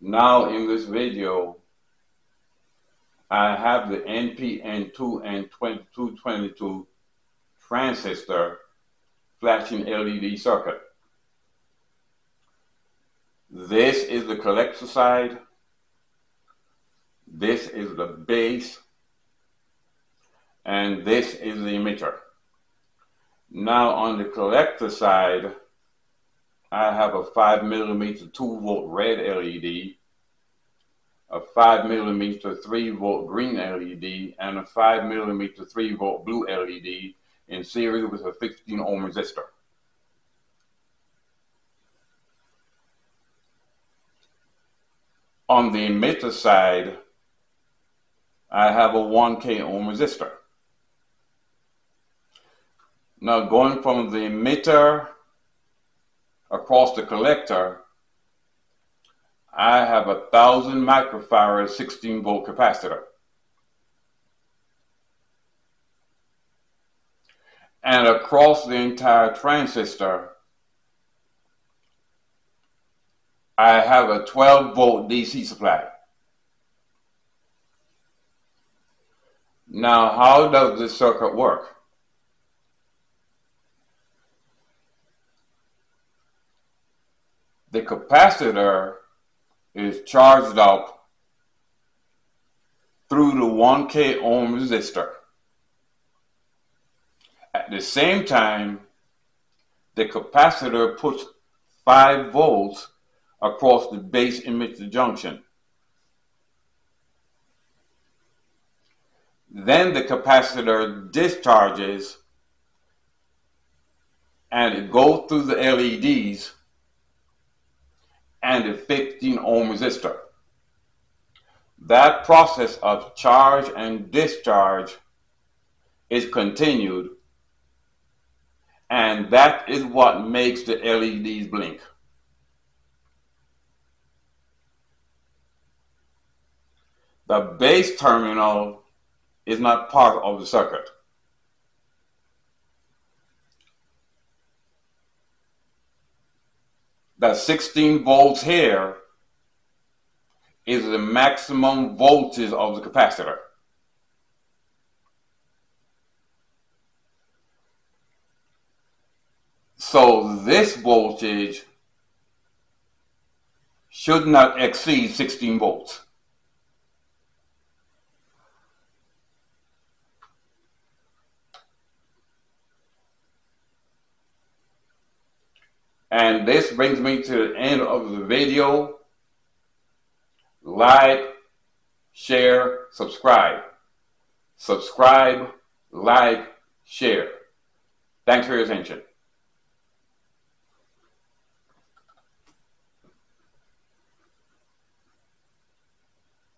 Now in this video, I have the NPN2 and 2222 transistor flashing LED circuit. This is the collector side. This is the base. And this is the emitter. Now on the collector side, I have a 5 millimeter 2 volt red LED, a 5 millimeter 3 volt green LED, and a 5 millimeter 3 volt blue LED in series with a 15 ohm resistor. On the emitter side, I have a 1K ohm resistor. Now going from the emitter across the collector, I have a thousand microfarad 16 volt capacitor. And across the entire transistor, I have a 12 volt DC supply. Now, how does this circuit work? The capacitor is charged up through the 1K ohm resistor. At the same time, the capacitor puts 5 volts across the base emitter junction. Then the capacitor discharges and it goes through the LEDs and a 15 ohm resistor. That process of charge and discharge is continued, and that is what makes the LEDs blink. The base terminal is not part of the circuit. That 16 volts here is the maximum voltage of the capacitor. So this voltage should not exceed 16 volts. And this brings me to the end of the video. Like, share, subscribe. Subscribe, like, share. Thanks for your attention.